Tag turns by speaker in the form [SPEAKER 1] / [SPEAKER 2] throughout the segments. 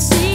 [SPEAKER 1] see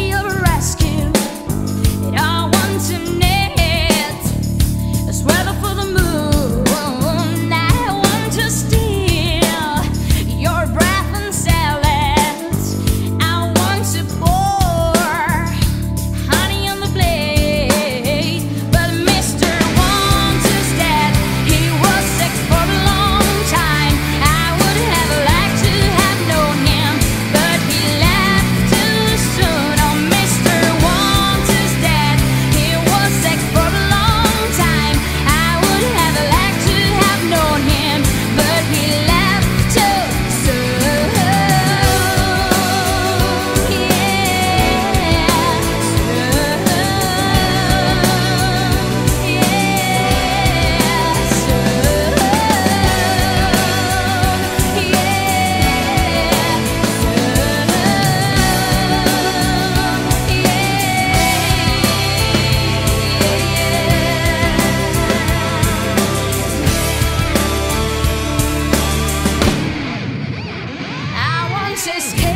[SPEAKER 1] Franciscan.